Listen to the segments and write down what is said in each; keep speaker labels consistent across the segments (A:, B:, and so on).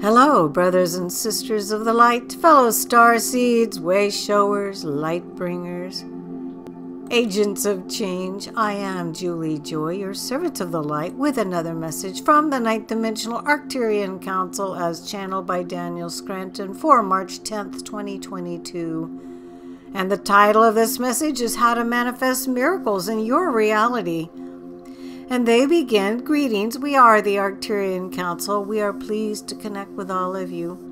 A: Hello, brothers and sisters of the light, fellow star seeds, way showers, light bringers, agents of change. I am Juli Joy, your servant of the light, with another message from the Ninth Dimensional Arcturian Council as channeled by Daniel Scranton for March 10th, 2022. And the title of this message is How to Manifest Miracles in Your Reality. And they begin Greetings. We are the Arcturian Council. We are pleased to connect with all of you.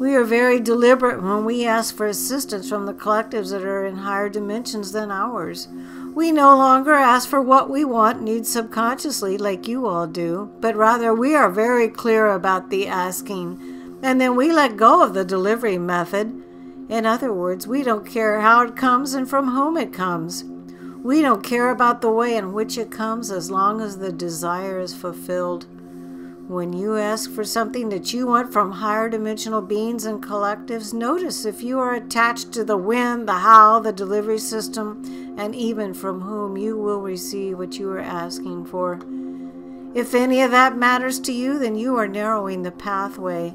A: We are very deliberate when we ask for assistance from the collectives that are in higher dimensions than ours. We no longer ask for what we want, need subconsciously, like you all do, but rather we are very clear about the asking, and then we let go of the delivery method. In other words, we don't care how it comes and from whom it comes. We don't care about the way in which it comes as long as the desire is fulfilled. When you ask for something that you want from higher dimensional beings and collectives, notice if you are attached to the when, the how, the delivery system, and even from whom you will receive what you are asking for. If any of that matters to you, then you are narrowing the pathway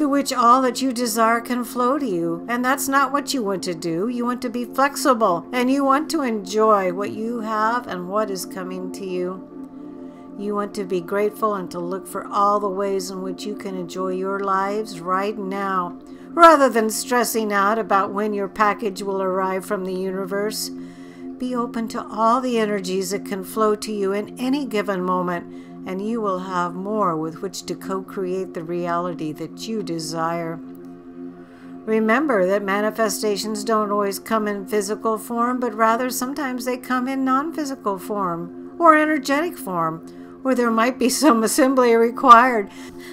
A: through which all that you desire can flow to you. And that's not what you want to do. You want to be flexible and you want to enjoy what you have and what is coming to you. You want to be grateful and to look for all the ways in which you can enjoy your lives right now, rather than stressing out about when your package will arrive from the universe. Be open to all the energies that can flow to you in any given moment and you will have more with which to co create the reality that you desire. Remember that manifestations don't always come in physical form, but rather sometimes they come in non physical form or energetic form, where there might be some assembly required.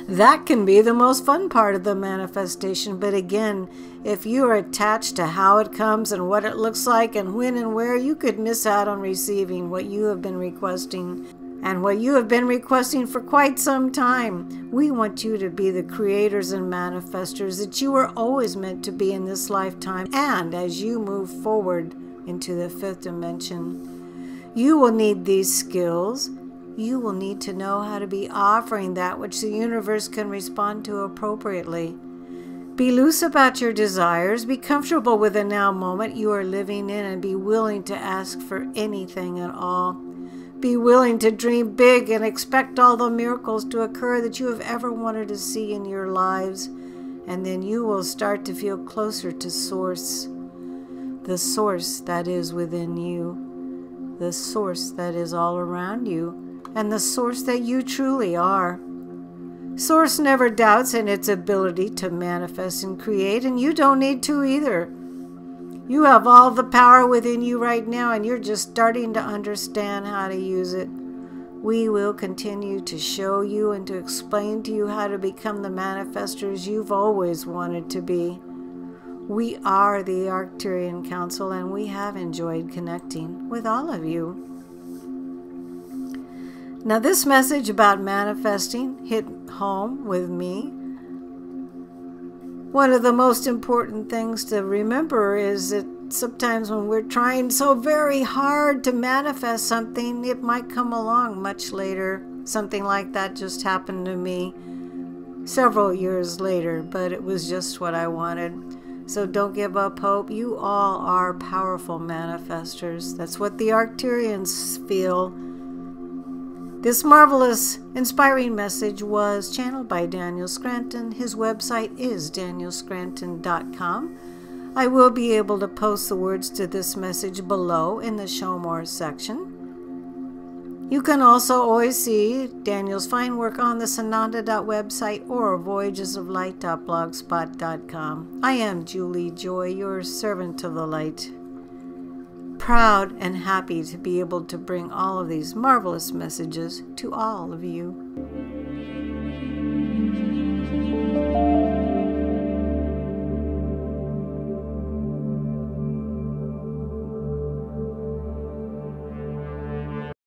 A: That can be the most fun part of the manifestation, but again, if you are attached to how it comes and what it looks like and when and where, you could miss out on receiving what you have been requesting and what you have been requesting for quite some time. We want you to be the creators and manifestors that you were always meant to be in this lifetime and as you move forward into the fifth dimension. You will need these skills. You will need to know how to be offering that which the universe can respond to appropriately. Be loose about your desires, be comfortable with the now moment you are living in, and be willing to ask for anything at all. Be willing to dream big and expect all the miracles to occur that you have ever wanted to see in your lives, and then you will start to feel closer to Source, the Source that is within you, the Source that is all around you, and the Source that you truly are. Source never doubts in its ability to manifest and create, and you don't need to either. You have all the power within you right now, and you're just starting to understand how to use it. We will continue to show you and to explain to you how to become the manifestors you've always wanted to be. We are the Arcturian Council, and we have enjoyed connecting with all of you. Now, this message about manifesting hit home with me one of the most important things to remember is that sometimes when we're trying so very hard to manifest something, it might come along much later. Something like that just happened to me several years later, but it was just what I wanted. So don't give up hope. You all are powerful manifestors. That's what the Arcturians feel. This marvelous, inspiring message was channeled by Daniel Scranton. His website is danielscranton.com. I will be able to post the words to this message below in the Show More section. You can also always see Daniel's fine work on the Sananda website or voyagesoflight.blogspot.com. I am Juli Joy, your servant of the light proud and happy to be able to bring all of these marvelous messages to all of you.